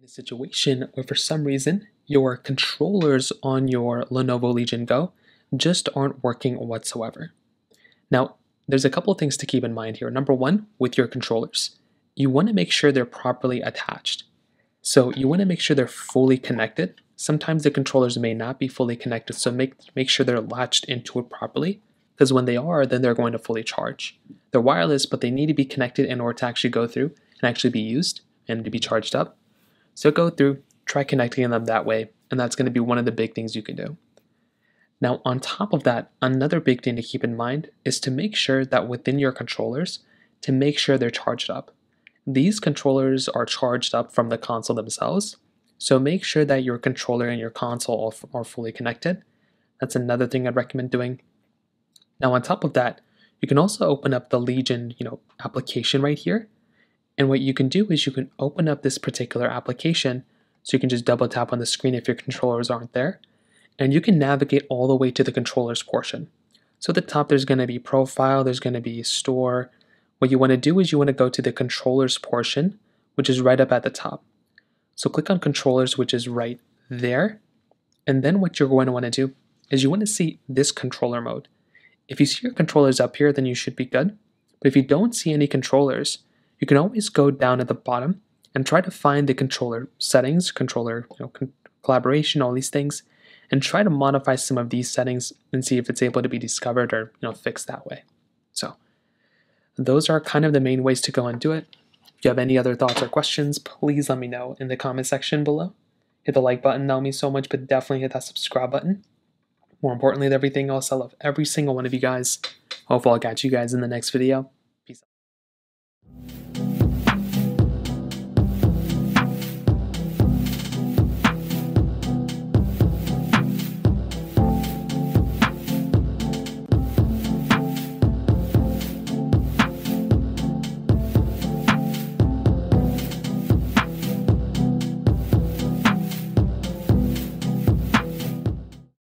in a situation where for some reason your controllers on your Lenovo Legion Go just aren't working whatsoever. Now, there's a couple of things to keep in mind here. Number one, with your controllers, you want to make sure they're properly attached. So you want to make sure they're fully connected. Sometimes the controllers may not be fully connected, so make, make sure they're latched into it properly, because when they are, then they're going to fully charge. They're wireless, but they need to be connected in order to actually go through and actually be used and to be charged up. So go through, try connecting them that way, and that's going to be one of the big things you can do. Now, on top of that, another big thing to keep in mind is to make sure that within your controllers, to make sure they're charged up. These controllers are charged up from the console themselves, so make sure that your controller and your console are fully connected. That's another thing I'd recommend doing. Now, on top of that, you can also open up the Legion, you know, application right here. And what you can do is you can open up this particular application. So you can just double tap on the screen if your controllers aren't there and you can navigate all the way to the controllers portion. So at the top, there's going to be profile, there's going to be store. What you want to do is you want to go to the controllers portion, which is right up at the top. So click on controllers, which is right there. And then what you're going to want to do is you want to see this controller mode. If you see your controllers up here, then you should be good. But if you don't see any controllers, you can always go down at the bottom and try to find the controller settings, controller you know, con calibration, all these things, and try to modify some of these settings and see if it's able to be discovered or you know fixed that way. So those are kind of the main ways to go and do it. If you have any other thoughts or questions, please let me know in the comment section below. Hit the like button, that'll mean so much, but definitely hit that subscribe button. More importantly than everything else, I love every single one of you guys. Hopefully I'll catch you guys in the next video.